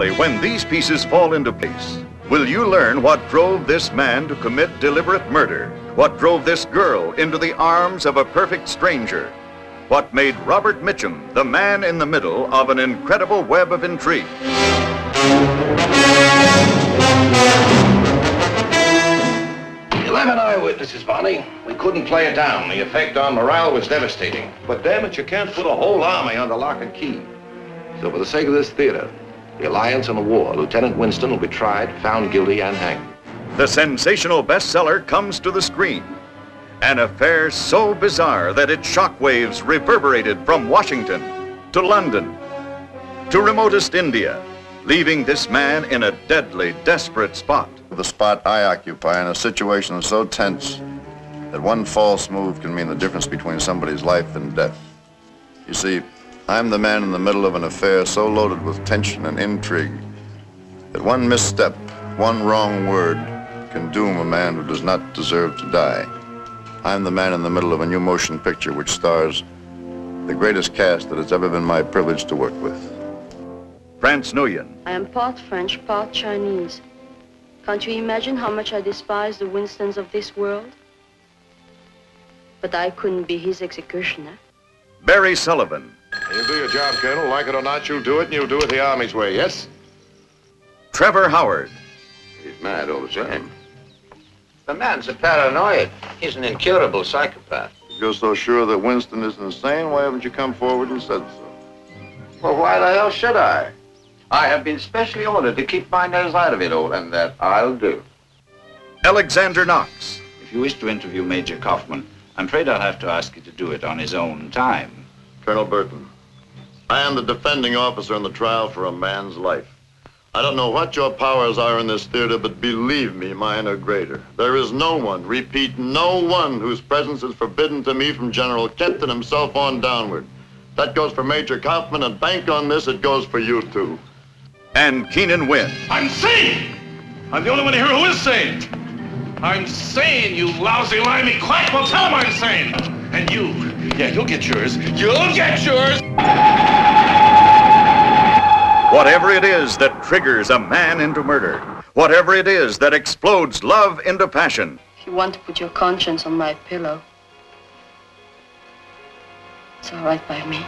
Only when these pieces fall into place will you learn what drove this man to commit deliberate murder, what drove this girl into the arms of a perfect stranger, what made Robert Mitchum the man in the middle of an incredible web of intrigue. Eleven eyewitnesses, Bonnie. We couldn't play it down. The effect on morale was devastating. But damn it, you can't put a whole army under lock and key. So for the sake of this theater, the alliance and the war, Lieutenant Winston will be tried, found guilty, and hanged. The sensational bestseller comes to the screen. An affair so bizarre that its shockwaves reverberated from Washington to London to remotest India, leaving this man in a deadly, desperate spot. The spot I occupy in a situation so tense that one false move can mean the difference between somebody's life and death. You see, I'm the man in the middle of an affair so loaded with tension and intrigue that one misstep, one wrong word can doom a man who does not deserve to die. I'm the man in the middle of a new motion picture which stars the greatest cast that it's ever been my privilege to work with. France Nuyen, I am part French, part Chinese. Can't you imagine how much I despise the Winstons of this world? But I couldn't be his executioner. Barry Sullivan, You do your job, Colonel. Like it or not, you'll do it, and you'll do it the Army's way, yes? Trevor Howard, He's mad all the same. The man's a paranoid. He's an incurable psychopath. If you're so sure that Winston is insane, why haven't you come forward and said so? Well, why the hell should I? I have been specially ordered to keep my nose out of it all, and that I'll do. Alexander Knox, If you wish to interview Major Kaufman, I'm afraid I'll have to ask you to do it on his own time. Colonel Burton, I am the defending officer in the trial for a man's life. I don't know what your powers are in this theater, but believe me, mine are greater. There is no one, repeat, no one whose presence is forbidden to me from General Kempton himself on downward. That goes for Major Kaufman, and bank on this, it goes for you too. and Keenan Wynn. I'm sane! I'm the only one here who is sane! I'm sane, you lousy, limey quack! Well, tell him I'm sane! And you, yeah, you'll get yours. You'll get yours! Whatever it is that triggers a man into murder, whatever it is that explodes love into passion, If you want to put your conscience on my pillow, it's all right by me.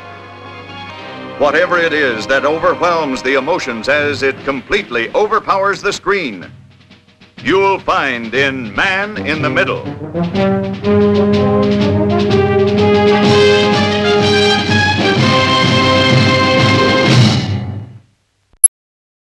whatever it is that overwhelms the emotions as it completely overpowers the screen, you'll find in Man in the Middle.